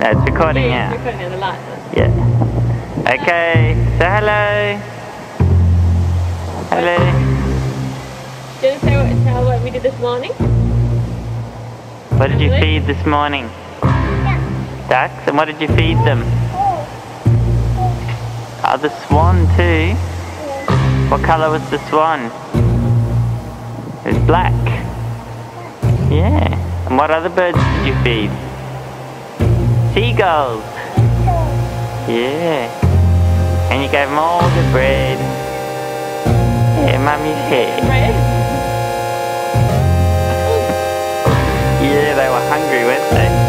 No, it's recording yeah, it's recording now, the lights on. Yeah. Okay, say hello. Hello. Do you want to say what, tell what we did this morning? What did you feed this morning? Ducks? And what did you feed them? Oh, the swan too. What colour was the swan? It was black. Yeah. And what other birds did you feed? Seagulls. Yeah. And you gave them all the bread. Yeah, mummy's here. Bread? Yeah, they were hungry, weren't they?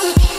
Bye.